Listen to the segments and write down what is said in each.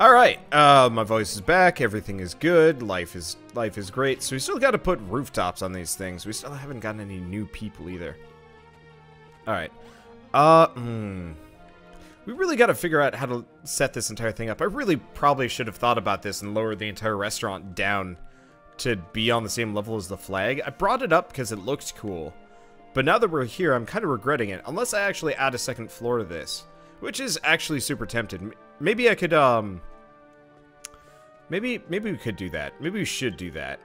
All right, uh, my voice is back. Everything is good. Life is life is great. So we still got to put rooftops on these things. We still haven't gotten any new people either. All right. Uh, hmm. We really got to figure out how to set this entire thing up. I really probably should have thought about this and lowered the entire restaurant down to be on the same level as the flag. I brought it up because it looked cool. But now that we're here, I'm kind of regretting it. Unless I actually add a second floor to this. Which is actually super tempted. Maybe I could, um... Maybe, maybe we could do that. Maybe we should do that.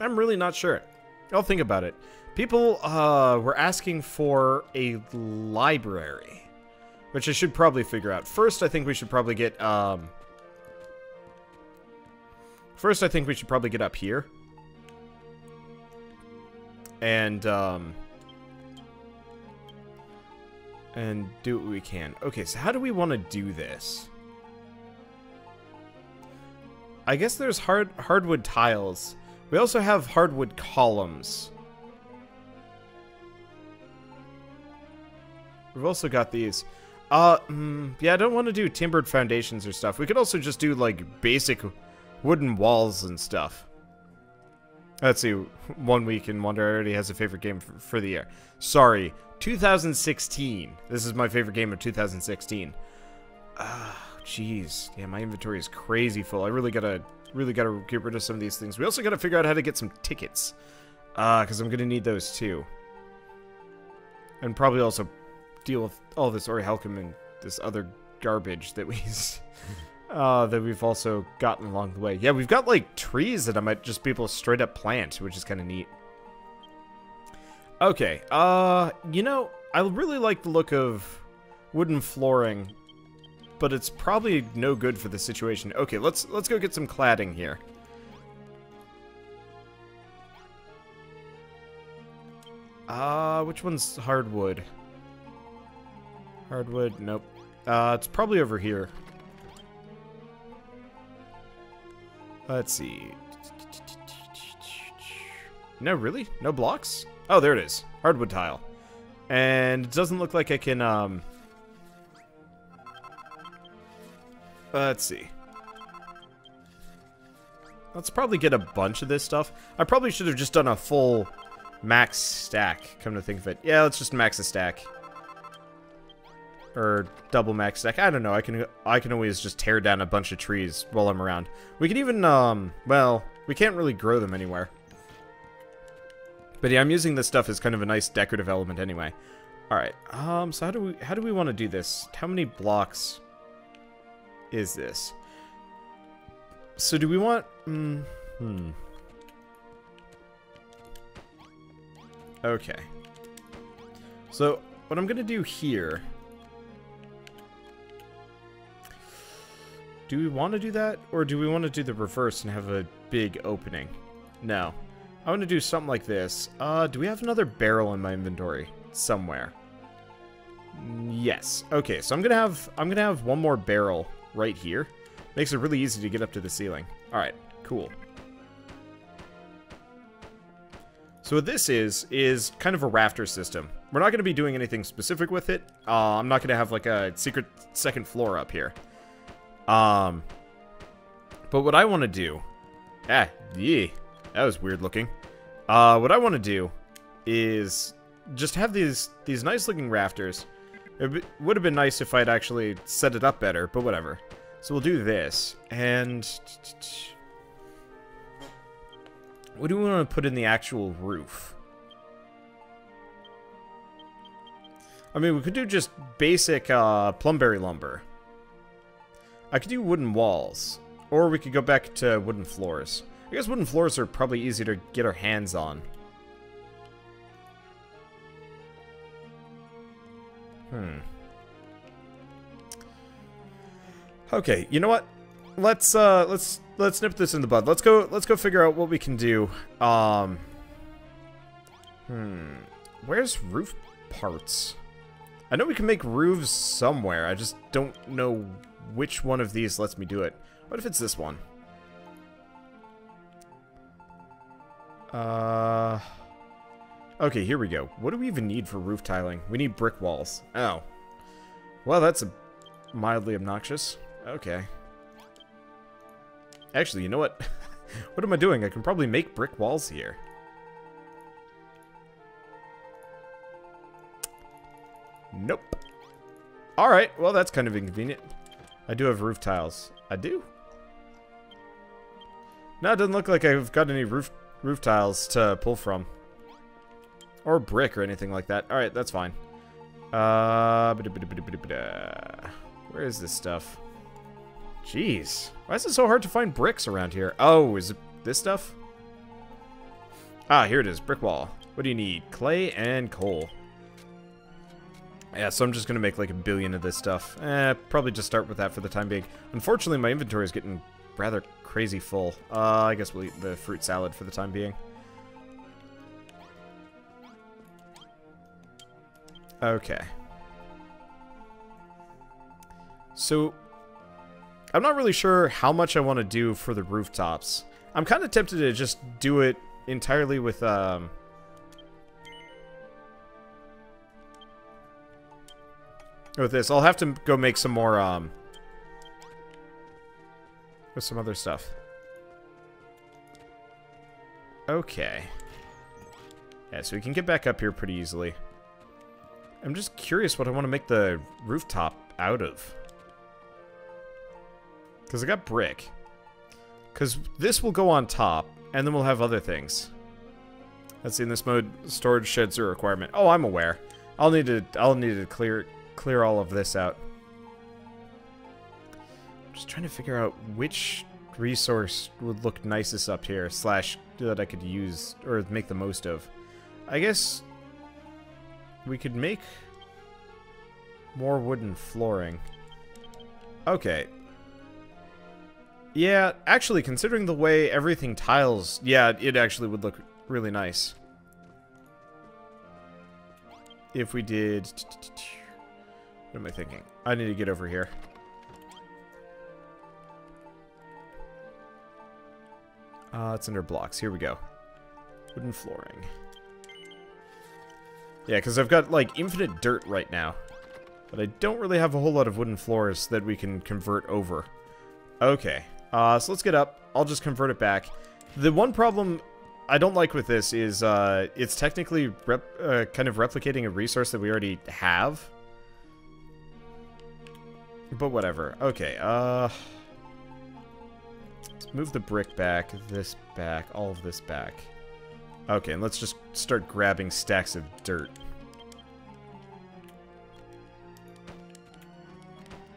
I'm really not sure. I'll think about it. People, uh, were asking for a library. Which I should probably figure out. First, I think we should probably get, um... First, I think we should probably get up here. And, um and do what we can. Okay, so how do we want to do this? I guess there's hard hardwood tiles. We also have hardwood columns. We've also got these. Uh, mm, yeah, I don't want to do timbered foundations or stuff. We could also just do, like, basic wooden walls and stuff. Let's see. One week in Wonder already has a favorite game for, for the year. Sorry. 2016. This is my favorite game of 2016. Ah, oh, jeez. Yeah, my inventory is crazy full. I really gotta, really gotta get rid of some of these things. We also gotta figure out how to get some tickets. Uh, because I'm gonna need those too. And probably also deal with all this Orichalcum and this other garbage that we... uh, that we've also gotten along the way. Yeah, we've got, like, trees that I might just be able to straight up plant, which is kind of neat. Okay, uh, you know, I really like the look of wooden flooring, but it's probably no good for the situation. Okay, let's let's go get some cladding here. Uh, which one's hardwood? Hardwood, nope. Uh, it's probably over here. Let's see. No, really? No blocks? Oh, there it is. Hardwood tile. And it doesn't look like I can, um... Let's see. Let's probably get a bunch of this stuff. I probably should have just done a full max stack, come to think of it. Yeah, let's just max a stack. Or double max stack. I don't know. I can I can always just tear down a bunch of trees while I'm around. We can even, um, well, we can't really grow them anywhere. But yeah, I'm using this stuff as kind of a nice decorative element anyway. Alright, um, so how do we, how do we want to do this? How many blocks is this? So do we want, mm, hmm. Okay. So, what I'm going to do here... Do we want to do that? Or do we want to do the reverse and have a big opening? No. I want to do something like this. Uh, do we have another barrel in my inventory? Somewhere. Yes. Okay, so I'm gonna have I'm gonna have one more barrel right here. Makes it really easy to get up to the ceiling. Alright, cool. So what this is, is kind of a rafter system. We're not going to be doing anything specific with it. Uh, I'm not going to have like a secret second floor up here. Um, but what I want to do... Ah, yeah. That was weird looking. Uh, what I want to do is just have these these nice looking rafters. It would have been nice if I'd actually set it up better, but whatever. So we'll do this, and... What do we want to put in the actual roof? I mean, we could do just basic uh, plumberry lumber. I could do wooden walls. Or we could go back to wooden floors. I guess wooden floors are probably easy to get our hands on. Hmm. Okay, you know what? Let's uh let's let's nip this in the bud. Let's go let's go figure out what we can do. Um Hmm. Where's roof parts? I know we can make roofs somewhere. I just don't know which one of these lets me do it. What if it's this one? Uh... Okay, here we go. What do we even need for roof tiling? We need brick walls. Oh. Well, that's a mildly obnoxious. Okay. Actually, you know what? what am I doing? I can probably make brick walls here. Nope. Alright, well that's kind of inconvenient. I do have roof tiles. I do? No, it doesn't look like I've got any roof roof tiles to pull from. Or brick or anything like that. Alright, that's fine. Uh, where is this stuff? Jeez. Why is it so hard to find bricks around here? Oh, is it this stuff? Ah, here it is. Brick wall. What do you need? Clay and coal. Yeah, so I'm just going to make like a billion of this stuff. Eh, probably just start with that for the time being. Unfortunately, my inventory is getting rather crazy full. Uh, I guess we'll eat the fruit salad for the time being. Okay. So, I'm not really sure how much I want to do for the rooftops. I'm kind of tempted to just do it entirely with, um... With this. I'll have to go make some more, um... With some other stuff. Okay. Yeah, so we can get back up here pretty easily. I'm just curious what I want to make the rooftop out of. Because I got brick. Because this will go on top, and then we'll have other things. Let's see, in this mode, storage sheds are a requirement. Oh, I'm aware. I'll need to I'll need to clear clear all of this out. I'm just trying to figure out which resource would look nicest up here, slash that I could use or make the most of. I guess we could make more wooden flooring. Okay, yeah, actually, considering the way everything tiles, yeah, it actually would look really nice. If we did... What am I thinking? I need to get over here. Uh, it's under blocks. Here we go. Wooden flooring. Yeah, because I've got, like, infinite dirt right now. But I don't really have a whole lot of wooden floors that we can convert over. Okay. Uh, so let's get up. I'll just convert it back. The one problem I don't like with this is uh, it's technically uh, kind of replicating a resource that we already have. But whatever. Okay, uh... Let's move the brick back, this back, all of this back. Okay, and let's just start grabbing stacks of dirt.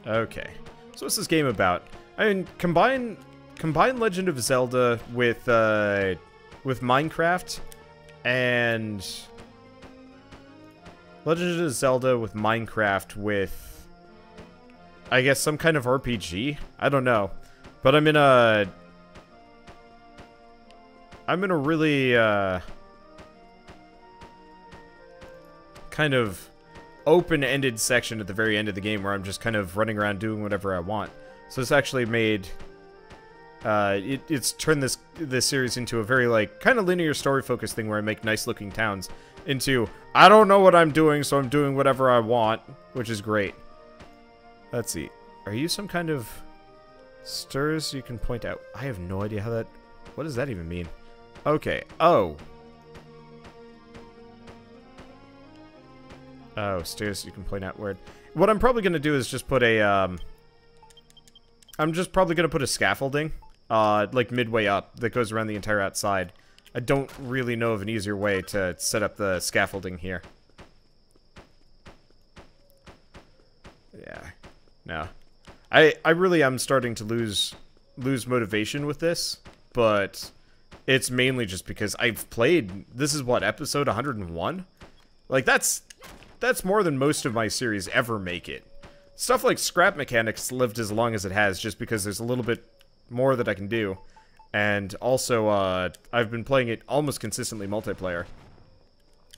Okay. So what's this game about? I mean, combine combine Legend of Zelda with uh, with Minecraft and Legend of Zelda with Minecraft with I guess some kind of RPG. I don't know, but I'm in a I'm in a really uh, kind of open-ended section at the very end of the game where I'm just kind of running around doing whatever I want. So it's actually made... Uh, it, it's turned this this series into a very, like, kind of linear story-focused thing where I make nice-looking towns into, I don't know what I'm doing, so I'm doing whatever I want, which is great. Let's see. Are you some kind of stirs you can point out? I have no idea how that... What does that even mean? Okay. Oh. Oh, stairs you can point out where... What I'm probably going to do is just put a, um... I'm just probably going to put a scaffolding, uh, like midway up, that goes around the entire outside. I don't really know of an easier way to set up the scaffolding here. Yeah. No. I, I really am starting to lose lose motivation with this, but it's mainly just because I've played, this is what, episode 101? Like, that's, that's more than most of my series ever make it. Stuff like Scrap Mechanic's lived as long as it has just because there's a little bit more that I can do. And also, uh, I've been playing it almost consistently multiplayer.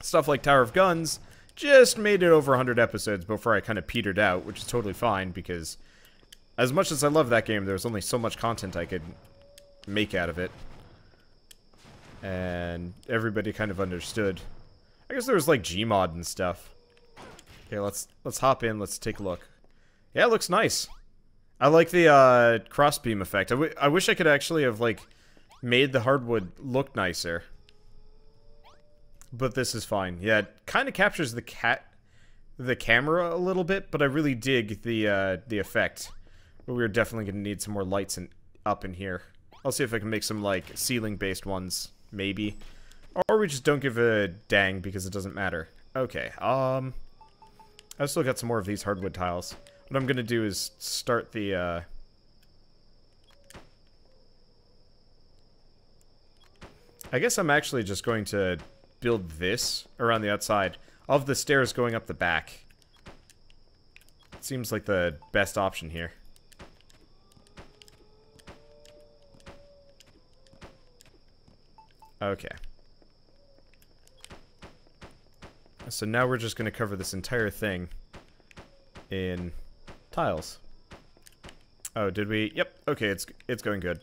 Stuff like Tower of Guns just made it over 100 episodes before I kind of petered out, which is totally fine because as much as I love that game, there's only so much content I could make out of it. And everybody kind of understood. I guess there was like Gmod and stuff. Okay, let's let's hop in, let's take a look. Yeah, it looks nice. I like the uh, crossbeam effect. I, I wish I could actually have, like, made the hardwood look nicer. But this is fine. Yeah, it kind of captures the cat the camera a little bit, but I really dig the uh, the effect. But we're definitely going to need some more lights in, up in here. I'll see if I can make some, like, ceiling-based ones, maybe. Or we just don't give a dang because it doesn't matter. Okay, um... I've still got some more of these hardwood tiles. What I'm going to do is start the, uh... I guess I'm actually just going to build this around the outside of the stairs going up the back. Seems like the best option here. Okay. So now we're just going to cover this entire thing in tiles. Oh, did we? Yep. Okay, it's it's going good.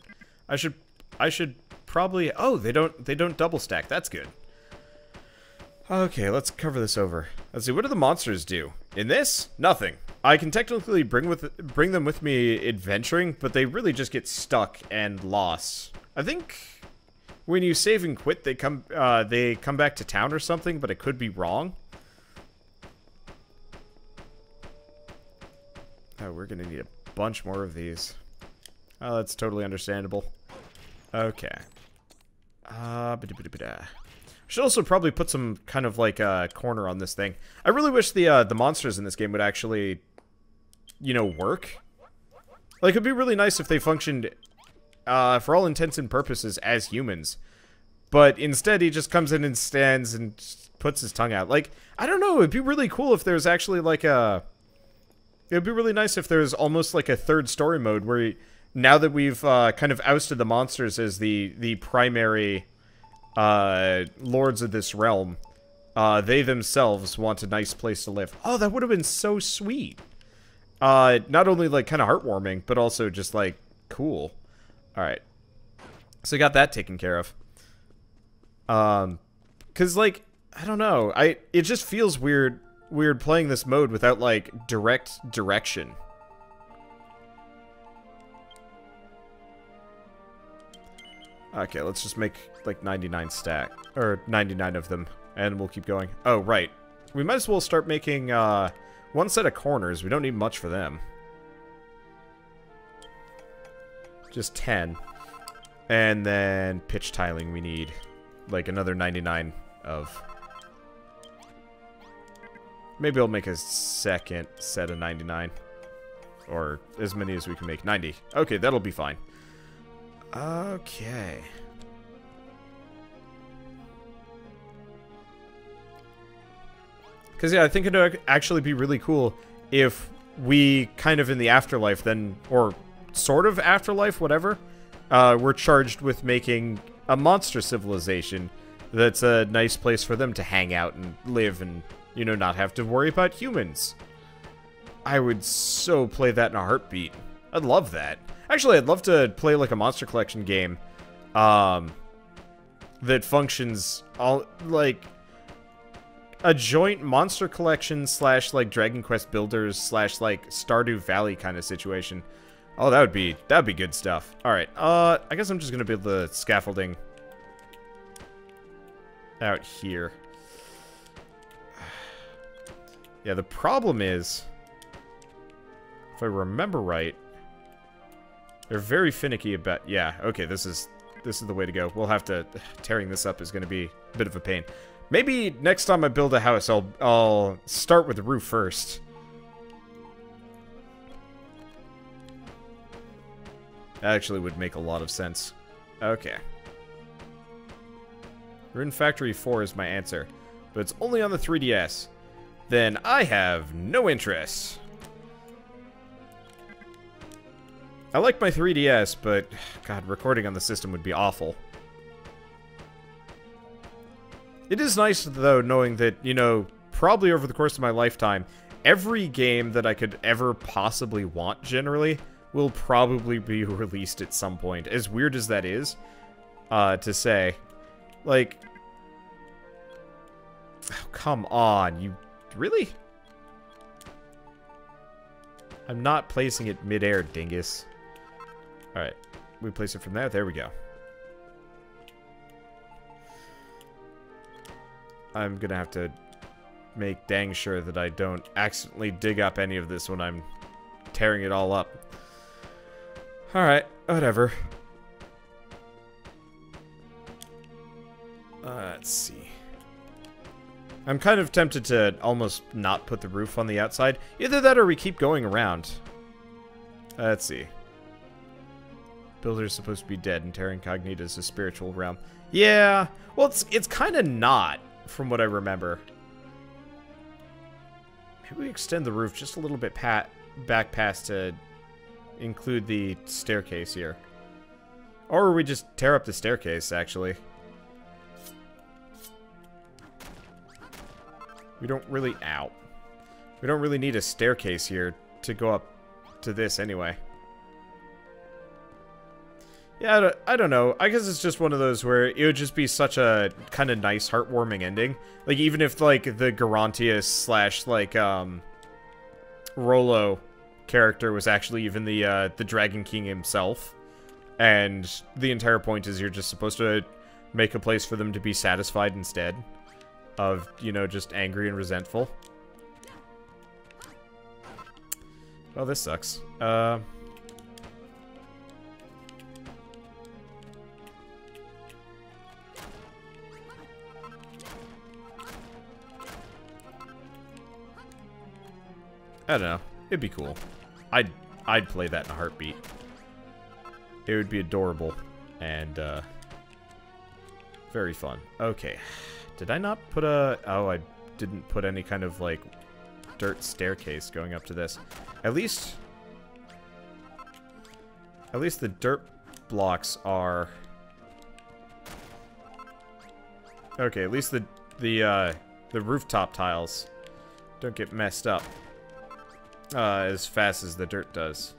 I should I should probably Oh, they don't they don't double stack. That's good. Okay, let's cover this over. Let's see, what do the monsters do? In this, nothing. I can technically bring with bring them with me adventuring, but they really just get stuck and lost. I think when you save and quit, they come uh, they come back to town or something, but it could be wrong. Oh, we're gonna need a bunch more of these. Oh, that's totally understandable. Okay. Uh, ba -da -ba -da -ba -da. Should also probably put some kind of like a uh, corner on this thing. I really wish the uh, the monsters in this game would actually, you know, work. Like, it'd be really nice if they functioned, uh, for all intents and purposes, as humans. But instead, he just comes in and stands and puts his tongue out. Like, I don't know, it'd be really cool if there's actually like a... It'd be really nice if there's almost like a third story mode where, he, now that we've uh, kind of ousted the monsters as the, the primary uh, lords of this realm, uh, they themselves want a nice place to live. Oh, that would have been so sweet. Uh, not only, like, kind of heartwarming, but also just, like, cool. Alright. So got that taken care of. Um, because, like, I don't know. I It just feels weird, weird playing this mode without, like, direct direction. Okay, let's just make like 99 stack. Or 99 of them. And we'll keep going. Oh, right. We might as well start making uh, one set of corners. We don't need much for them. Just 10. And then pitch tiling we need like another 99 of. Maybe I'll make a second set of 99. Or as many as we can make. 90. Okay, that'll be fine. Okay. Because, yeah, I think it would actually be really cool if we kind of in the afterlife then, or sort of afterlife, whatever, uh, we're charged with making a monster civilization that's a nice place for them to hang out and live and, you know, not have to worry about humans. I would so play that in a heartbeat. I'd love that. Actually, I'd love to play like a Monster Collection game um, that functions all like a joint Monster Collection slash like Dragon Quest Builders slash like Stardew Valley kind of situation. Oh, that would be that'd be good stuff. All right, uh, I guess I'm just gonna build the scaffolding out here. Yeah, the problem is, if I remember right, they're very finicky about... Yeah, okay, this is this is the way to go. We'll have to... Tearing this up is going to be a bit of a pain. Maybe next time I build a house, I'll, I'll start with the roof first. That actually would make a lot of sense. Okay. Rune Factory 4 is my answer, but it's only on the 3DS. Then I have no interest. I like my 3DS, but god, recording on the system would be awful. It is nice, though, knowing that, you know, probably over the course of my lifetime, every game that I could ever possibly want, generally, will probably be released at some point. As weird as that is, uh, to say. Like... Oh, come on, you... Really? I'm not placing it midair, dingus. Alright. We place it from there. There we go. I'm gonna have to make dang sure that I don't accidentally dig up any of this when I'm tearing it all up. Alright, whatever. Uh, let's see. I'm kind of tempted to almost not put the roof on the outside. Either that or we keep going around. Uh, let's see. Builder's supposed to be dead and Terra Incognita is a spiritual realm. Yeah, well, it's, it's kind of not, from what I remember. Maybe we extend the roof just a little bit pat back past to include the staircase here. Or we just tear up the staircase, actually. We don't really... out. We don't really need a staircase here to go up to this anyway. Yeah, I don't, I don't know. I guess it's just one of those where it would just be such a kind of nice, heartwarming ending. Like, even if, like, the Garantius slash, like, um... Rollo character was actually even the, uh, the Dragon King himself. And the entire point is you're just supposed to make a place for them to be satisfied instead of, you know, just angry and resentful. Well, this sucks. Uh... I don't know. It'd be cool. I'd I'd play that in a heartbeat. It would be adorable and uh, very fun. Okay. Did I not put a... Oh, I didn't put any kind of, like, dirt staircase going up to this. At least... At least the dirt blocks are... Okay, at least the, the, uh, the rooftop tiles don't get messed up uh, as fast as the dirt does.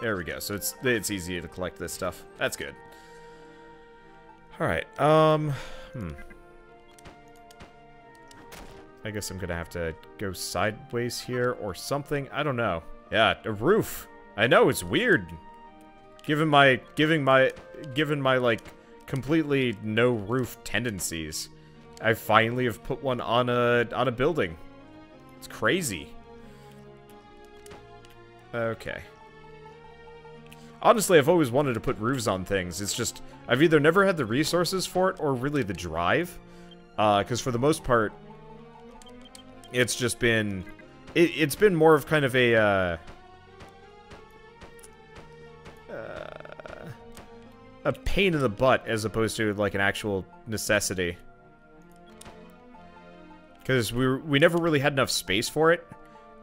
There we go. So it's it's easy to collect this stuff. That's good. All right. Um. Hmm. I guess I'm gonna have to go sideways here or something. I don't know. Yeah, a roof. I know it's weird. Given my giving my given my like completely no roof tendencies, I finally have put one on a on a building. It's crazy. Okay. Honestly, I've always wanted to put roofs on things. It's just, I've either never had the resources for it or really the drive. Because uh, for the most part, it's just been... It, has been more of kind of a... Uh, uh, a pain in the butt as opposed to like an actual necessity. Because we, we never really had enough space for it.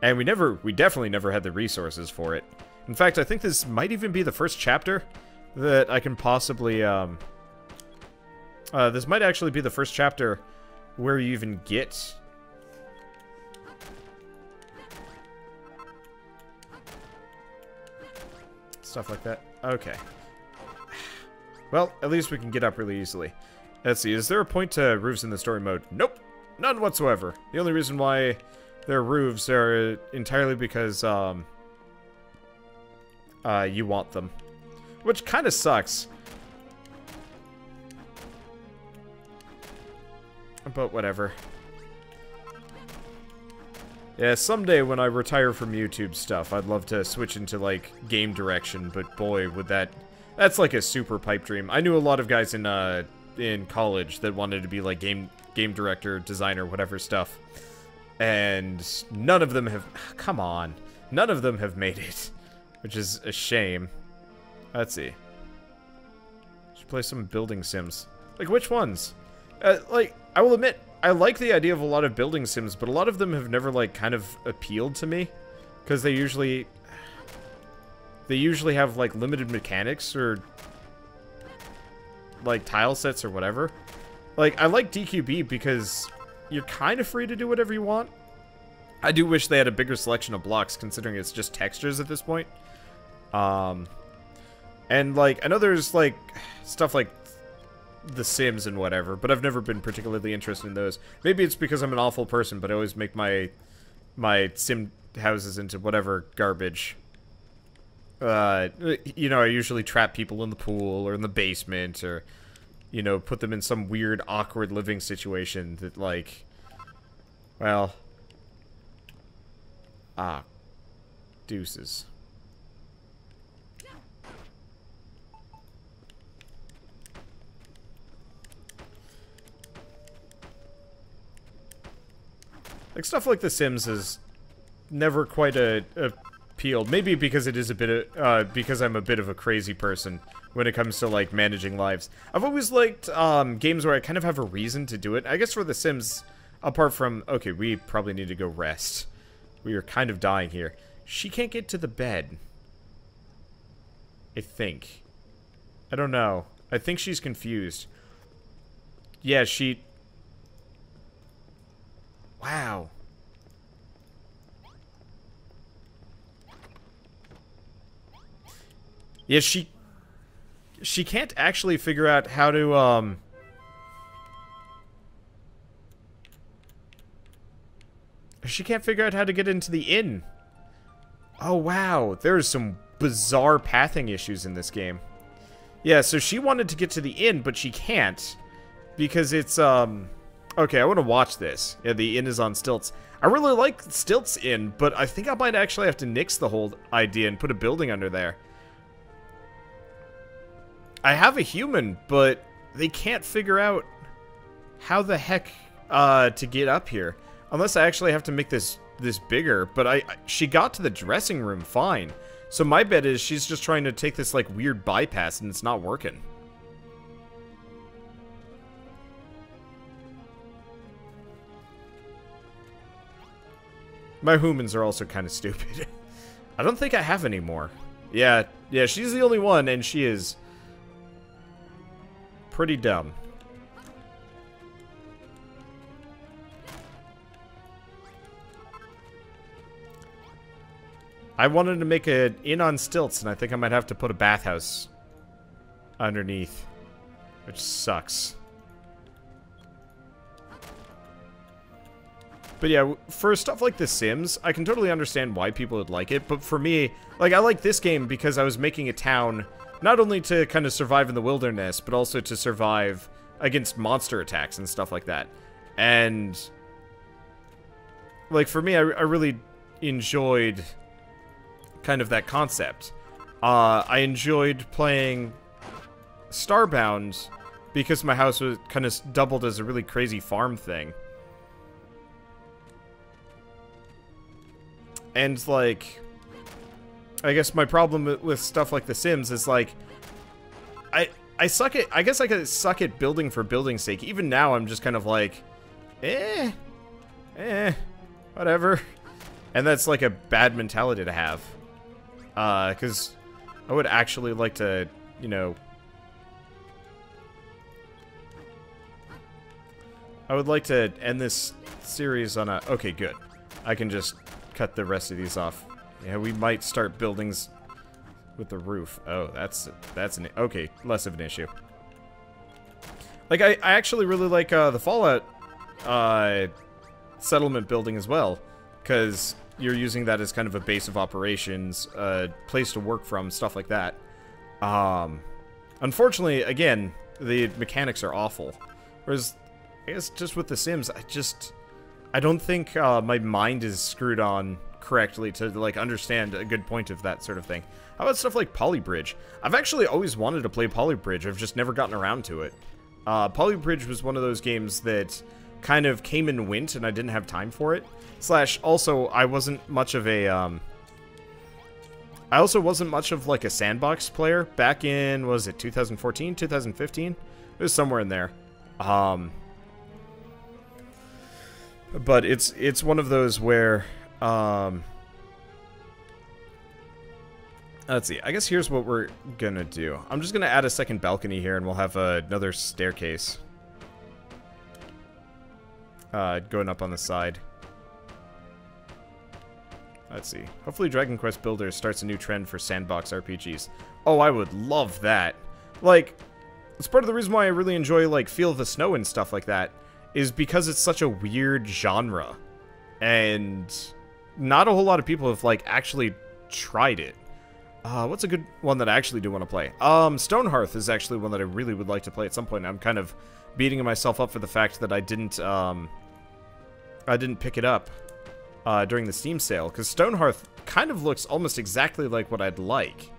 And we never, we definitely never had the resources for it. In fact, I think this might even be the first chapter that I can possibly, um... Uh, this might actually be the first chapter where you even get stuff like that. Okay. Well, at least we can get up really easily. Let's see, is there a point to roofs in the story mode? Nope. None whatsoever. The only reason why there are roofs are entirely because, um... Uh, you want them. Which kind of sucks. But whatever. Yeah, someday when I retire from YouTube stuff, I'd love to switch into, like, game direction, but boy, would that... That's like a super pipe dream. I knew a lot of guys in, uh, in college that wanted to be, like, game game director, designer, whatever stuff. And none of them have... Come on. None of them have made it. Which is a shame. Let's see. Should play some building sims. Like, which ones? Uh, like, I will admit, I like the idea of a lot of building sims, but a lot of them have never, like, kind of appealed to me. Because they usually... They usually have, like, limited mechanics or... Like, tile sets or whatever. Like, I like DQB because you're kind of free to do whatever you want. I do wish they had a bigger selection of blocks, considering it's just textures at this point. Um, and, like, I know there's, like, stuff like the Sims and whatever, but I've never been particularly interested in those. Maybe it's because I'm an awful person, but I always make my my sim houses into whatever garbage. Uh, you know, I usually trap people in the pool or in the basement or, you know, put them in some weird, awkward living situation that, like, well, ah, deuces. Like, stuff like The Sims is never quite a, appealed. Maybe because it is a bit of, uh, because I'm a bit of a crazy person when it comes to, like, managing lives. I've always liked, um, games where I kind of have a reason to do it. I guess for The Sims, apart from, okay, we probably need to go rest. We are kind of dying here. She can't get to the bed. I think. I don't know. I think she's confused. Yeah, she... Wow. Yeah, she... She can't actually figure out how to, um... She can't figure out how to get into the inn. Oh, wow. There's some bizarre pathing issues in this game. Yeah, so she wanted to get to the inn, but she can't. Because it's, um... Okay, I want to watch this. Yeah, the inn is on stilts. I really like Stilts Inn, but I think I might actually have to nix the whole idea and put a building under there. I have a human, but they can't figure out how the heck uh, to get up here. Unless I actually have to make this this bigger. But I, I she got to the dressing room fine. So my bet is she's just trying to take this like weird bypass and it's not working. My humans are also kind of stupid. I don't think I have any more. Yeah, yeah, she's the only one, and she is pretty dumb. I wanted to make an inn on stilts, and I think I might have to put a bathhouse underneath, which sucks. But yeah, for stuff like The Sims, I can totally understand why people would like it, but for me, like, I like this game because I was making a town not only to kind of survive in the wilderness, but also to survive against monster attacks and stuff like that. And, like, for me, I, I really enjoyed kind of that concept. Uh, I enjoyed playing Starbound because my house was kind of doubled as a really crazy farm thing. And, like, I guess my problem with stuff like The Sims is like, I I suck at, I guess I could suck at building for building's sake. Even now, I'm just kind of like, eh, eh, whatever. And that's like a bad mentality to have. Uh, because I would actually like to, you know, I would like to end this series on a, okay, good. I can just cut the rest of these off yeah, we might start buildings with the roof. Oh, that's that's an okay, less of an issue. Like I, I actually really like uh, the Fallout uh, settlement building as well, because you're using that as kind of a base of operations, a uh, place to work from, stuff like that. Um, unfortunately, again, the mechanics are awful. Whereas, I guess just with The Sims, I just I don't think uh, my mind is screwed on correctly to like understand a good point of that sort of thing. How about stuff like Poly Bridge? I've actually always wanted to play Poly Bridge. I've just never gotten around to it. Uh, Poly Bridge was one of those games that kind of came and went, and I didn't have time for it. Slash, also, I wasn't much of a, um... I also wasn't much of, like, a sandbox player back in, was it 2014, 2015? It was somewhere in there. Um... But it's it's one of those where um, let's see. I guess here's what we're gonna do. I'm just gonna add a second balcony here, and we'll have uh, another staircase uh, going up on the side. Let's see. Hopefully Dragon Quest Builder starts a new trend for sandbox RPGs. Oh, I would love that. Like, it's part of the reason why I really enjoy, like, Feel the Snow and stuff like that, is because it's such a weird genre. And not a whole lot of people have, like, actually tried it. Uh, what's a good one that I actually do want to play? Um, Stonehearth is actually one that I really would like to play at some point. I'm kind of beating myself up for the fact that I didn't, um, I didn't pick it up, uh, during the Steam sale. Because Stonehearth kind of looks almost exactly like what I'd like.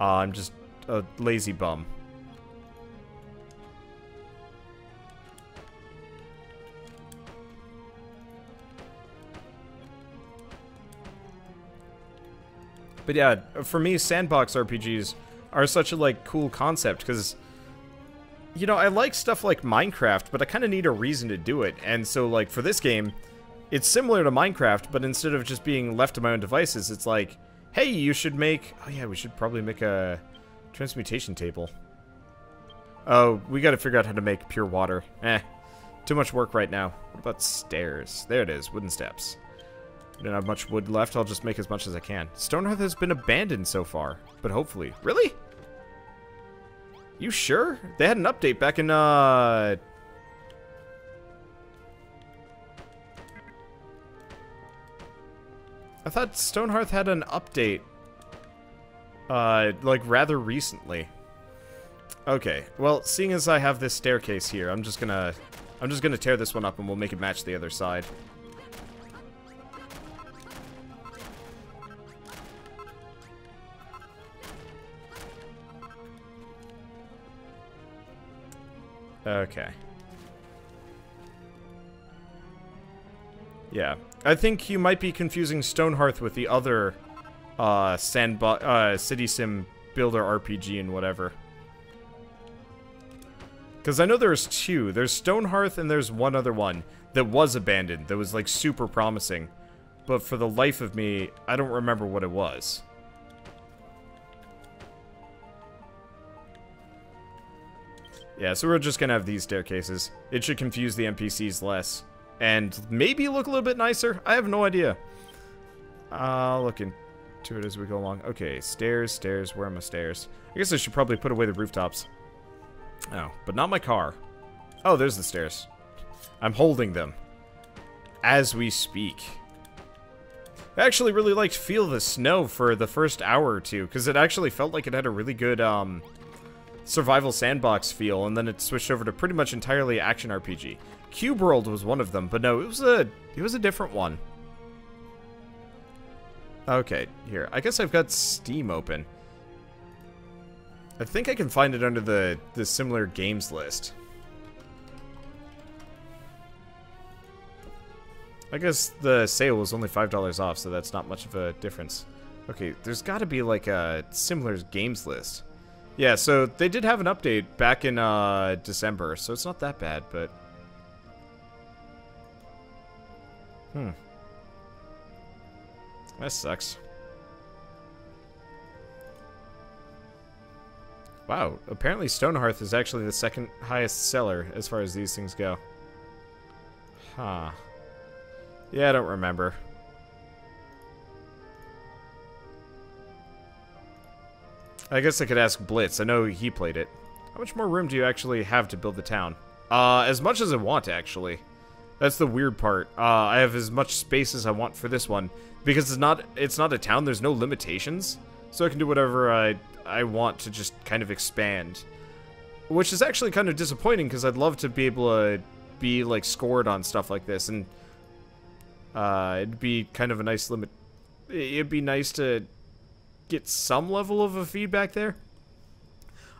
Uh, I'm just a lazy bum. But yeah, for me, sandbox RPGs are such a like cool concept because you know I like stuff like Minecraft, but I kind of need a reason to do it. And so like for this game, it's similar to Minecraft, but instead of just being left to my own devices, it's like, hey, you should make. Oh yeah, we should probably make a transmutation table. Oh, we got to figure out how to make pure water. Eh, too much work right now. What about stairs? There it is, wooden steps. Don't have much wood left. I'll just make as much as I can. Stonehearth has been abandoned so far, but hopefully. Really? You sure? They had an update back in, uh... I thought Stonehearth had an update, uh, like, rather recently. Okay, well, seeing as I have this staircase here, I'm just gonna... I'm just gonna tear this one up and we'll make it match the other side. Okay. Yeah. I think you might be confusing Stonehearth with the other uh, sandbo uh, City Sim Builder RPG and whatever. Because I know there's two. There's Stonehearth and there's one other one that was abandoned, that was like super promising. But for the life of me, I don't remember what it was. Yeah, so we're just gonna have these staircases. It should confuse the NPCs less. And maybe look a little bit nicer. I have no idea. I'll look into it as we go along. Okay, stairs, stairs. Where are my stairs? I guess I should probably put away the rooftops. Oh, but not my car. Oh, there's the stairs. I'm holding them. As we speak. I actually really liked Feel the Snow for the first hour or two, because it actually felt like it had a really good, um, survival sandbox feel, and then it switched over to pretty much entirely action RPG. Cube World was one of them, but no, it was a it was a different one. Okay, here. I guess I've got Steam open. I think I can find it under the the similar games list. I guess the sale was only $5 off, so that's not much of a difference. Okay, there's got to be like a similar games list. Yeah, so they did have an update back in uh, December, so it's not that bad, but... Hmm. That sucks. Wow, apparently Stonehearth is actually the second highest seller as far as these things go. Huh. Yeah, I don't remember. I guess I could ask Blitz. I know he played it. How much more room do you actually have to build the town? Uh, as much as I want, actually. That's the weird part. Uh, I have as much space as I want for this one. Because it's not it's not a town, there's no limitations. So I can do whatever I, I want to just kind of expand. Which is actually kind of disappointing, because I'd love to be able to be, like, scored on stuff like this. And uh, it'd be kind of a nice limit. It'd be nice to get some level of a feedback there.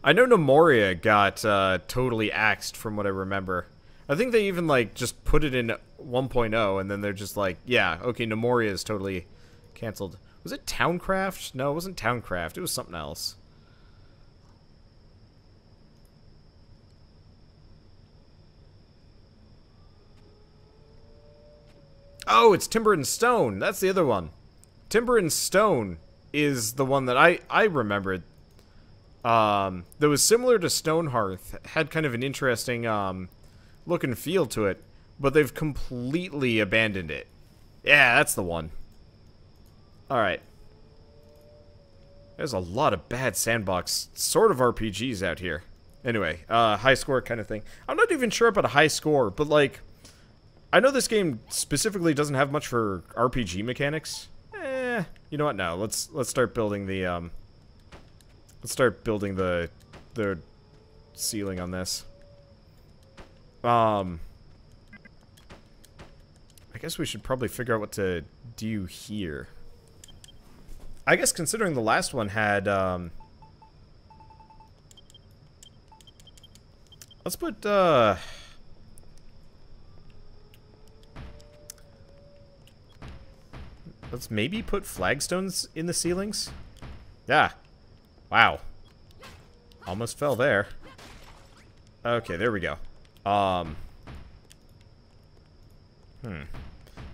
I know Nemoria got uh, totally axed from what I remember. I think they even like just put it in 1.0 and then they're just like, yeah, okay, Nemoria is totally canceled. Was it Towncraft? No, it wasn't Towncraft. It was something else. Oh, it's Timber and Stone. That's the other one. Timber and Stone is the one that I, I remembered. Um, that was similar to Stonehearth, had kind of an interesting um, look and feel to it, but they've completely abandoned it. Yeah, that's the one. Alright. There's a lot of bad sandbox sort of RPGs out here. Anyway, uh, high score kind of thing. I'm not even sure about a high score, but like, I know this game specifically doesn't have much for RPG mechanics. Eh, you know what? No, let's let's start building the um. Let's start building the the ceiling on this. Um. I guess we should probably figure out what to do here. I guess considering the last one had um. Let's put uh. Let's maybe put flagstones in the ceilings. Yeah. Wow. Almost fell there. Okay, there we go. Um. Hmm.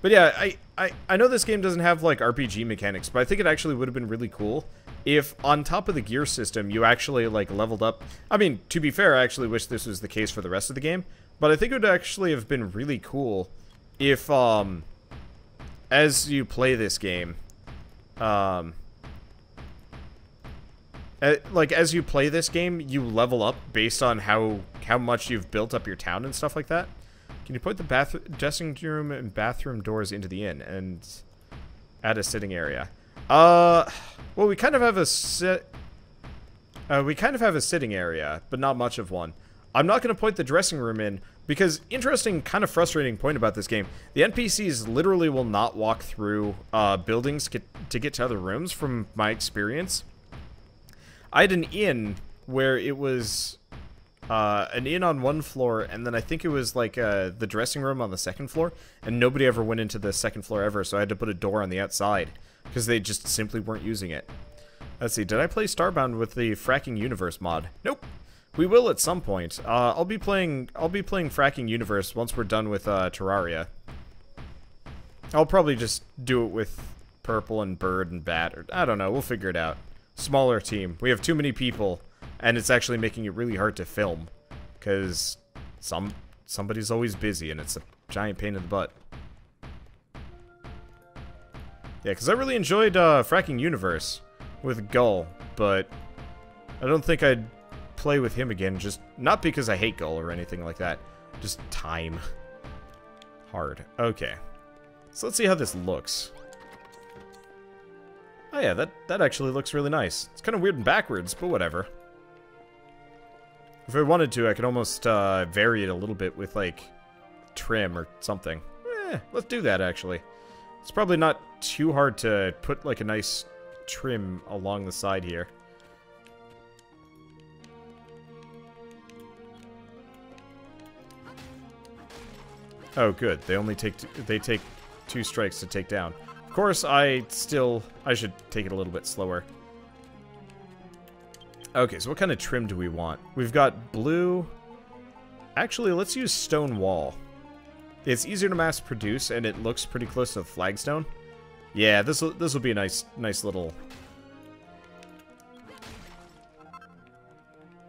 But yeah, I, I, I know this game doesn't have, like, RPG mechanics, but I think it actually would have been really cool if, on top of the gear system, you actually, like, leveled up... I mean, to be fair, I actually wish this was the case for the rest of the game, but I think it would actually have been really cool if, um, as you play this game, um, like as you play this game, you level up based on how how much you've built up your town and stuff like that. Can you put the bath dressing room and bathroom doors into the inn and add a sitting area? Uh, well, we kind of have a sit. Uh, we kind of have a sitting area, but not much of one. I'm not going to put the dressing room in because interesting, kind of frustrating point about this game. The NPCs literally will not walk through uh, buildings to get to other rooms from my experience. I had an inn where it was uh, an inn on one floor, and then I think it was like uh, the dressing room on the second floor, and nobody ever went into the second floor ever, so I had to put a door on the outside because they just simply weren't using it. Let's see, did I play Starbound with the Frackin' Universe mod? Nope. We will at some point. Uh, I'll be playing. I'll be playing Frackin' Universe once we're done with uh, Terraria. I'll probably just do it with Purple and Bird and Bat. Or, I don't know. We'll figure it out. Smaller team. We have too many people, and it's actually making it really hard to film, because some somebody's always busy, and it's a giant pain in the butt. Yeah, because I really enjoyed uh, Frackin' Universe with Gull, but I don't think I'd play with him again, just not because I hate Gull or anything like that. Just time. Hard. Okay. So let's see how this looks. Oh yeah, that, that actually looks really nice. It's kind of weird and backwards, but whatever. If I wanted to, I could almost uh, vary it a little bit with, like, trim or something. Eh, let's do that, actually. It's probably not too hard to put, like, a nice trim along the side here. Oh, good. They only take they take two strikes to take down. Of course, I still I should take it a little bit slower. Okay, so what kind of trim do we want? We've got blue. Actually, let's use stone wall. It's easier to mass produce, and it looks pretty close to the flagstone. Yeah, this will this will be a nice nice little.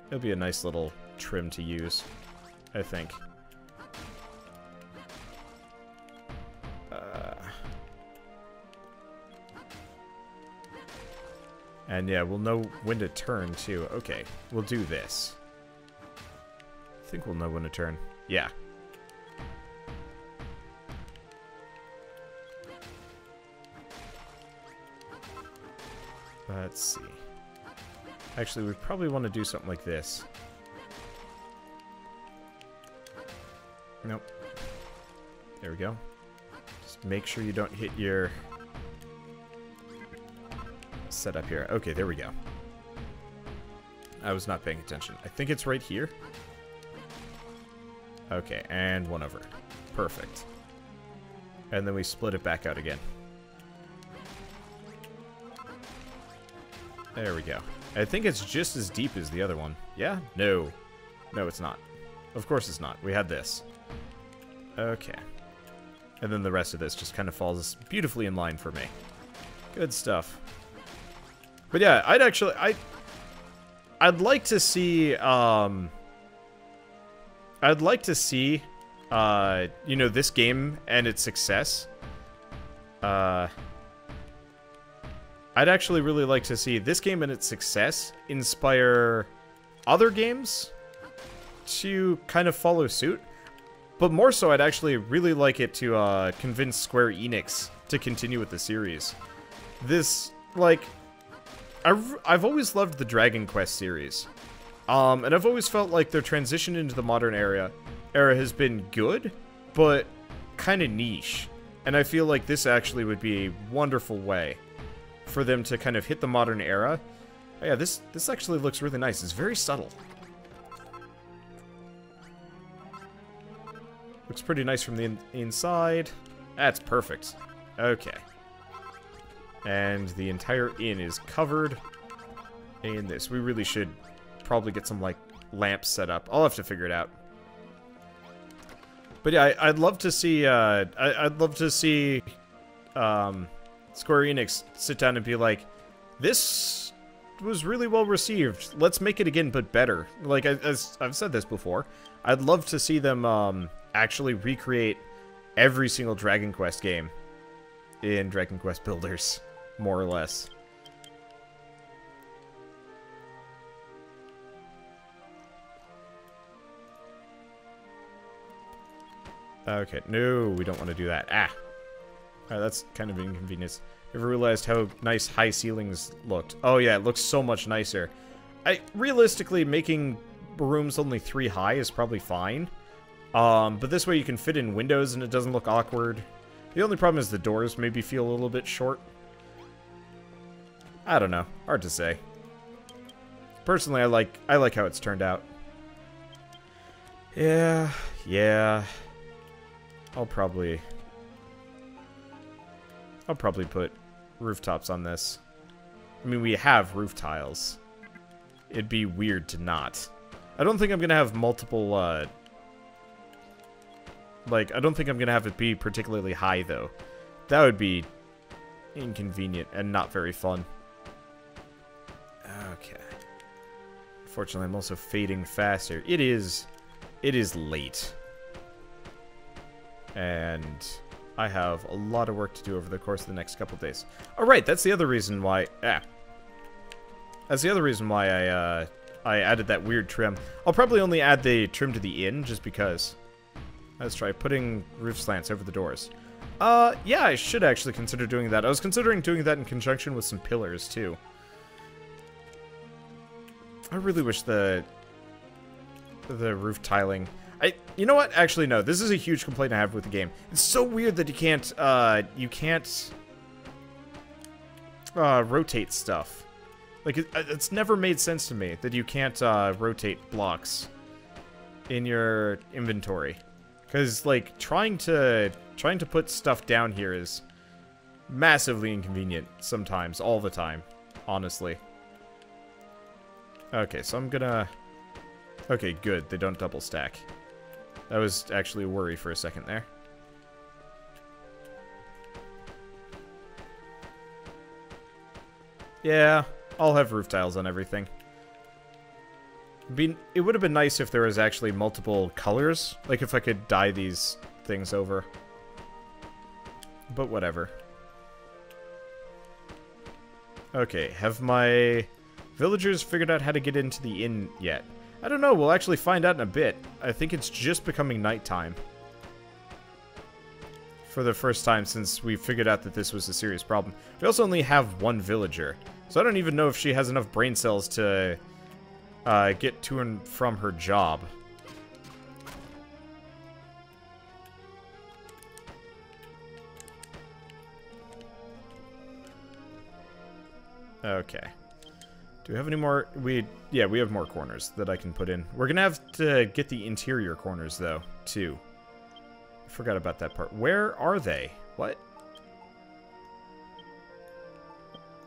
It'll be a nice little trim to use, I think. And yeah, we'll know when to turn, too. Okay, we'll do this. I think we'll know when to turn. Yeah. Let's see. Actually, we probably want to do something like this. Nope. There we go. Just make sure you don't hit your set up here. Okay, there we go. I was not paying attention. I think it's right here. Okay, and one over. Perfect. And then we split it back out again. There we go. I think it's just as deep as the other one. Yeah? No. No, it's not. Of course it's not. We had this. Okay. And then the rest of this just kind of falls beautifully in line for me. Good stuff. But yeah, I'd actually I I'd like to see um I'd like to see uh you know this game and its success. Uh I'd actually really like to see this game and its success inspire other games to kind of follow suit. but more so, I'd actually really like it to uh, convince Square Enix to continue with the series. This, like, I've, I've always loved the Dragon Quest series. Um, and I've always felt like their transition into the modern era, era has been good, but kind of niche. And I feel like this actually would be a wonderful way for them to kind of hit the modern era. Oh yeah, this, this actually looks really nice. It's very subtle. Looks pretty nice from the in inside. That's perfect. Okay. And the entire inn is covered in this. We really should probably get some, like, lamps set up. I'll have to figure it out. But yeah, I, would love to see, uh, I, would love to see, um, Square Enix sit down and be like, this was really well received. Let's make it again, but better. Like, as I've said this before, I'd love to see them, um, actually recreate every single Dragon Quest game in Dragon Quest Builders, more or less. Okay, no, we don't want to do that. Ah! Alright, that's kind of inconvenience. Never realized how nice high ceilings looked. Oh yeah, it looks so much nicer. I Realistically, making rooms only three high is probably fine. Um, but this way you can fit in windows and it doesn't look awkward. The only problem is the doors maybe feel a little bit short. I don't know. Hard to say. Personally, I like I like how it's turned out. Yeah, yeah. I'll probably... I'll probably put rooftops on this. I mean, we have roof tiles. It'd be weird to not. I don't think I'm to have multiple, uh... Like, I don't think I'm to have it be particularly high, though. That would be inconvenient and not very fun. Okay. Unfortunately, I'm also fading faster. It is... It is late and I have a lot of work to do over the course of the next couple days. All right, that's the other reason why. Ah, that's the other reason why I uh, I added that weird trim. I'll probably only add the trim to the inn just because. Let's try putting roof slants over the doors. Uh, yeah, I should actually consider doing that. I was considering doing that in conjunction with some pillars too. I really wish the the roof tiling I, you know what? Actually, no. This is a huge complaint I have with the game. It's so weird that you can't, uh, you can't, uh, rotate stuff. Like, it, it's never made sense to me that you can't, uh, rotate blocks in your inventory. Because, like, trying to, trying to put stuff down here is massively inconvenient sometimes, all the time, honestly. Okay, so I'm gonna... Okay, good. They don't double stack. That was actually a worry for a second there. Yeah, I'll have roof tiles on everything. Be, it would have been nice if there was actually multiple colors. Like if I could dye these things over. But whatever. Okay, have my villagers figured out how to get into the inn yet? I don't know, we'll actually find out in a bit. I think it's just becoming nighttime. For the first time since we figured out that this was a serious problem. We also only have one villager. So I don't even know if she has enough brain cells to uh, get to and from her job. Okay. Do we have any more? We Yeah, we have more corners that I can put in. We're going to have to get the interior corners, though, too. I forgot about that part. Where are they? What?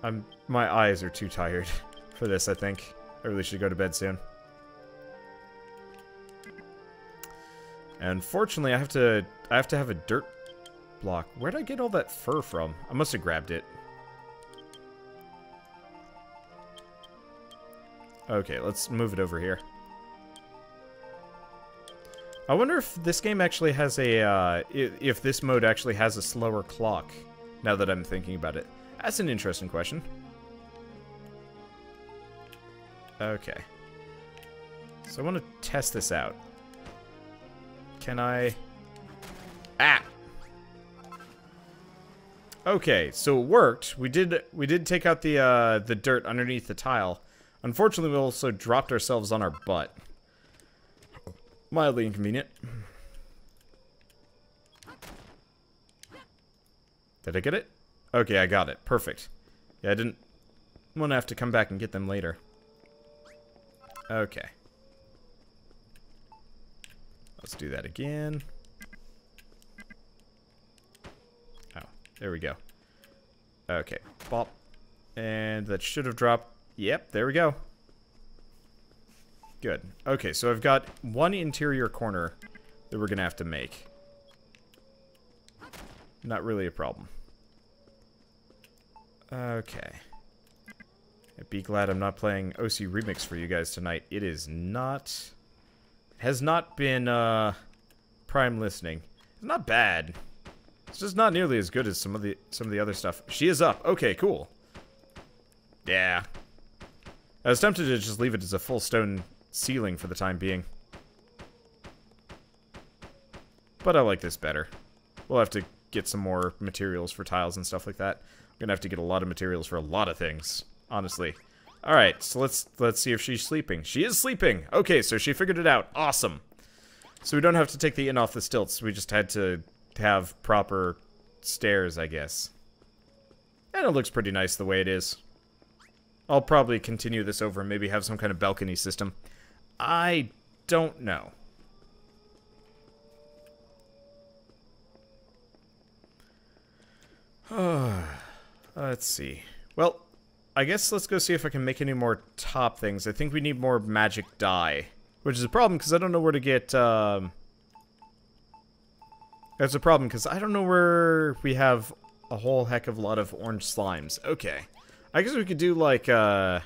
I'm. My eyes are too tired for this, I think. I really should go to bed soon. And fortunately, I have to I have to have a dirt block. Where'd I get all that fur from? I must have grabbed it. Okay, let's move it over here. I wonder if this game actually has a, uh, if this mode actually has a slower clock, now that I'm thinking about it. That's an interesting question. Okay. So I want to test this out. can I... Ah! Okay, so it worked. We did we did take out the uh, the dirt underneath the tile. Unfortunately, we also dropped ourselves on our butt. Mildly inconvenient. Did I get it? Okay, I got it. Perfect. Yeah, I didn't want to have to come back and get them later. Okay. Let's do that again. Oh, there we go. Okay, bop. And that should have dropped. Yep, there we go. Good. Okay, so I've got one interior corner that we're going to have to make. Not really a problem. Okay. Be glad I'm not playing OC Remix for you guys tonight. It is not... Has not been, uh... Prime listening. It's not bad. It's just not nearly as good as some of the some of the other stuff. She is up. Okay, cool. Yeah. I was tempted to just leave it as a full stone ceiling for the time being. But I like this better. We'll have to get some more materials for tiles and stuff like that. I'm gonna have to get a lot of materials for a lot of things honestly. All right, so let's let's see if she's sleeping. She is sleeping. Okay, so she figured it out. Awesome. So we don't have to take the inn off the stilts. We just had to have proper stairs, I guess. And it looks pretty nice the way it is. I'll probably continue this over and maybe have some kind of balcony system. I don't know. Let's see. Well, I guess let's go see if I can make any more top things. I think we need more magic dye. Which is a problem, because I don't know where to get, um... That's a problem, because I don't know where we have a whole heck of a lot of orange slimes. Okay. I guess we could do, like, uh...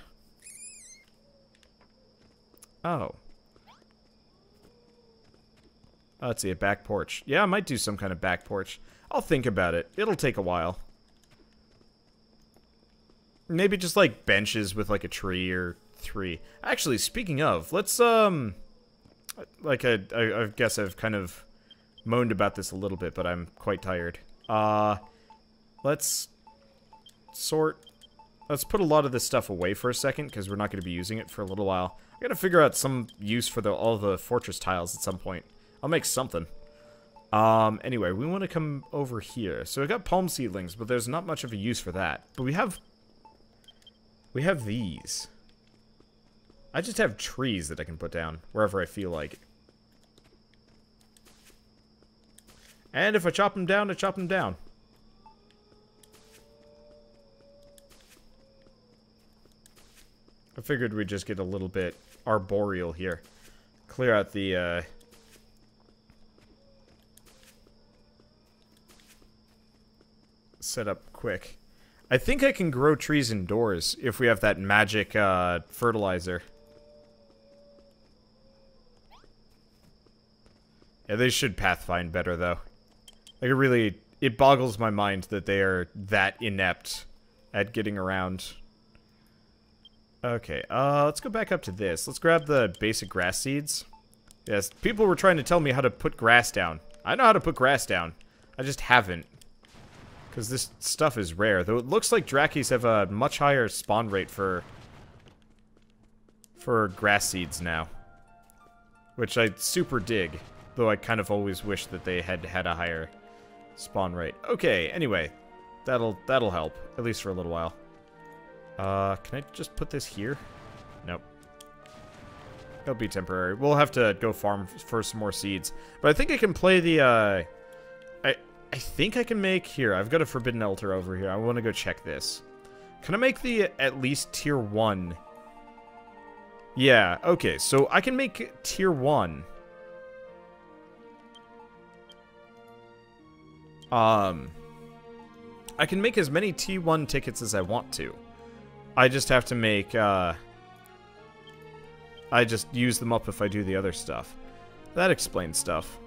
Oh. oh. Let's see, a back porch. Yeah, I might do some kind of back porch. I'll think about it. It'll take a while. Maybe just like benches with like a tree or three. Actually, speaking of, let's um, like I, I, I guess I've kind of moaned about this a little bit, but I'm quite tired. Uh, let's sort. Let's put a lot of this stuff away for a second because we're not going to be using it for a little while. I gotta figure out some use for the all the fortress tiles at some point. I'll make something. Um, anyway, we want to come over here. So I got palm seedlings, but there's not much of a use for that. But we have we have these. I just have trees that I can put down wherever I feel like. And if I chop them down, I chop them down. I figured we'd just get a little bit arboreal here. Clear out the, uh... Setup quick. I think I can grow trees indoors if we have that magic uh, fertilizer. Yeah, they should pathfind better, though. Like, it really... It boggles my mind that they are that inept at getting around. Okay, uh, let's go back up to this. Let's grab the basic grass seeds. Yes, people were trying to tell me how to put grass down. I know how to put grass down. I just haven't. Because this stuff is rare. Though it looks like Drackies have a much higher spawn rate for... for grass seeds now. Which I super dig. Though I kind of always wish that they had had a higher spawn rate. Okay, anyway. That'll, that'll help. At least for a little while. Uh, can I just put this here? Nope. It'll be temporary. We'll have to go farm for some more seeds. But I think I can play the, uh... I, I think I can make... Here, I've got a Forbidden Altar over here. I want to go check this. Can I make the at least tier 1? Yeah, okay. So I can make tier 1. Um... I can make as many T1 tickets as I want to. I just have to make, uh... I just use them up if I do the other stuff. That explains stuff.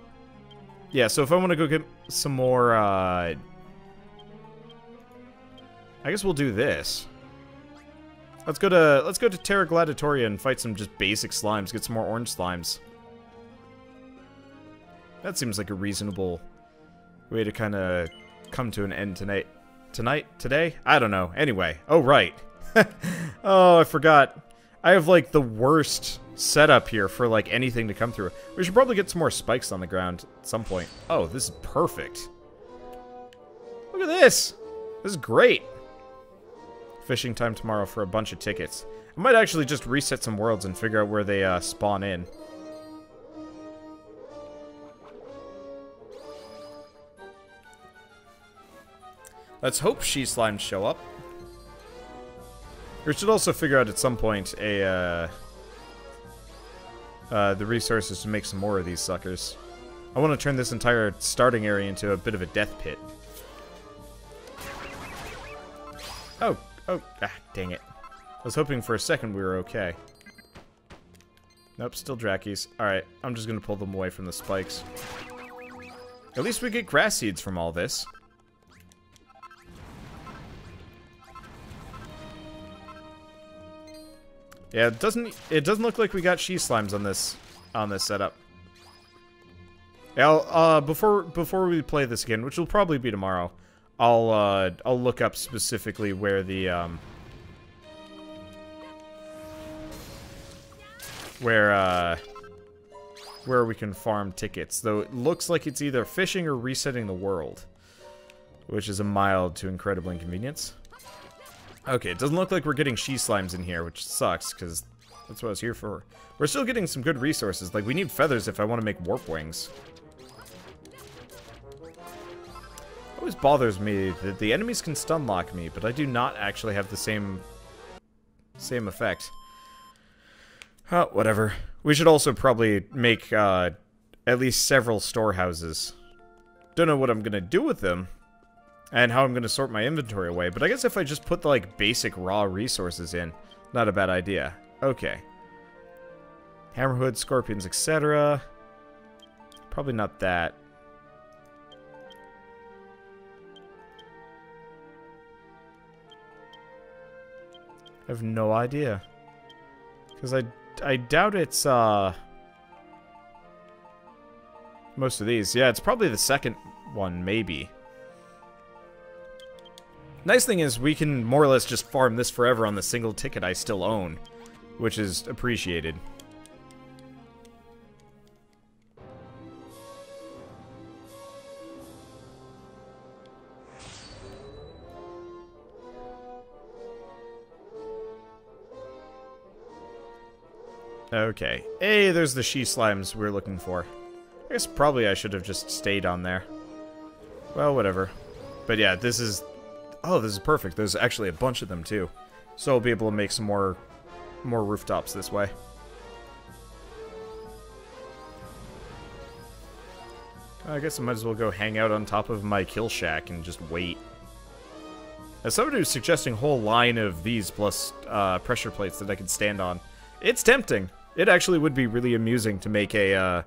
Yeah, so if I want to go get some more, uh... I guess we'll do this. Let's go to let's go to Terra Gladiatoria and fight some just basic slimes. Get some more orange slimes. That seems like a reasonable way to kind of come to an end tonight. Tonight? Today? I don't know. Anyway. Oh, right. oh, I forgot. I have, like, the worst setup here for, like, anything to come through. We should probably get some more spikes on the ground at some point. Oh, this is perfect. Look at this. This is great. Fishing time tomorrow for a bunch of tickets. I might actually just reset some worlds and figure out where they uh, spawn in. Let's hope she slimes show up. We should also figure out at some point a uh, uh, the resources to make some more of these suckers. I want to turn this entire starting area into a bit of a death pit. Oh, oh, ah, dang it. I was hoping for a second we were okay. Nope, still Drackies. Alright, I'm just gonna pull them away from the spikes. At least we get grass seeds from all this. Yeah, it doesn't it doesn't look like we got she slimes on this on this setup. Yeah, uh, before before we play this again, which will probably be tomorrow, I'll uh, I'll look up specifically where the um, where uh, where we can farm tickets. Though it looks like it's either fishing or resetting the world, which is a mild to incredible inconvenience. Okay, it doesn't look like we're getting she slimes in here, which sucks, because that's what I was here for. We're still getting some good resources. Like, we need feathers if I want to make warp wings. always bothers me that the enemies can stun lock me, but I do not actually have the same same effect. Oh, whatever. We should also probably make uh, at least several storehouses. Don't know what I'm gonna do with them, and how I'm gonna sort my inventory away, but I guess if I just put the, like, basic raw resources in, not a bad idea. Okay. Hammerhood, scorpions, etc. Probably not that. I have no idea. Because I, I doubt it's, uh... Most of these. Yeah, it's probably the second one, maybe. Nice thing is, we can more or less just farm this forever on the single ticket I still own. Which is appreciated. Okay. Hey, there's the she slimes we're looking for. I guess probably I should have just stayed on there. Well, whatever. But yeah, this is... Oh, this is perfect. There's actually a bunch of them, too. So I'll be able to make some more, more rooftops this way. I guess I might as well go hang out on top of my kill shack and just wait. As somebody was suggesting a whole line of these plus uh, pressure plates that I could stand on. It's tempting. It actually would be really amusing to make a, uh,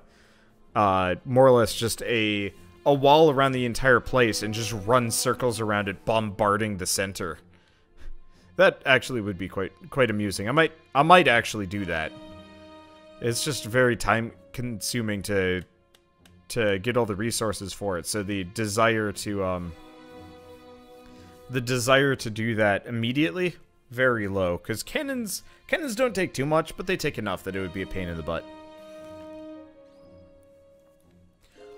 uh, more or less just a a wall around the entire place and just run circles around it, bombarding the center. That actually would be quite quite amusing. I might I might actually do that. It's just very time consuming to to get all the resources for it. So the desire to um the desire to do that immediately very low because cannons cannons don't take too much, but they take enough that it would be a pain in the butt.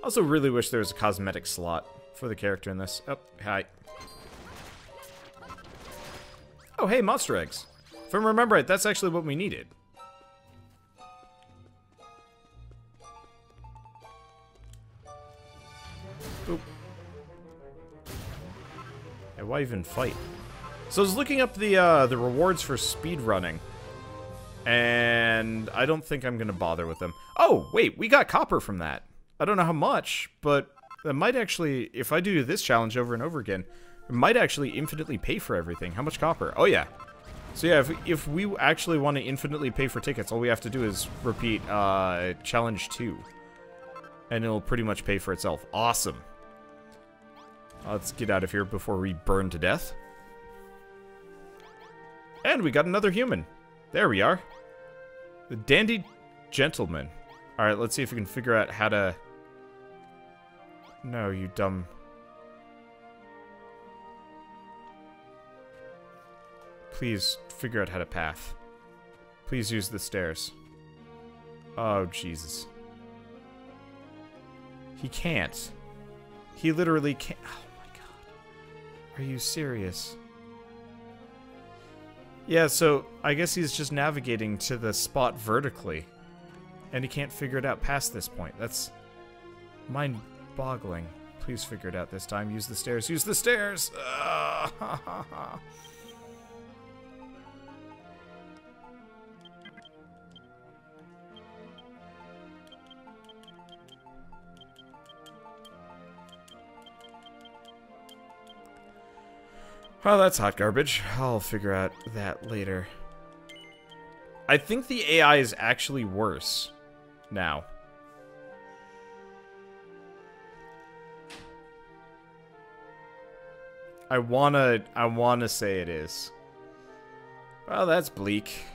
Also, really wish there was a cosmetic slot for the character in this. Oh, hi. Oh, hey, monster eggs. If I remember right, that's actually what we needed. Oop. Hey, why even fight? So I was looking up the uh, the rewards for speed running, and I don't think I'm gonna bother with them. Oh, wait, we got copper from that. I don't know how much, but that might actually, if I do this challenge over and over again, it might actually infinitely pay for everything. How much copper? Oh yeah. So yeah, if, if we actually want to infinitely pay for tickets, all we have to do is repeat uh, challenge two, and it'll pretty much pay for itself. Awesome. Let's get out of here before we burn to death. And we got another human. There we are. The Dandy Gentleman. Alright, let's see if we can figure out how to No, you dumb... Please, figure out how to path. Please use the stairs. Oh, Jesus. He can't. He literally can't. Oh my god. Are you serious? Yeah, so I guess he's just navigating to the spot vertically. And he can't figure it out past this point. That's mind-boggling. Please figure it out this time. Use the stairs. Use the stairs! Well, that's hot garbage. I'll figure out that later. I think the AI is actually worse now. I wanna, I wanna say it is. Well, that's bleak.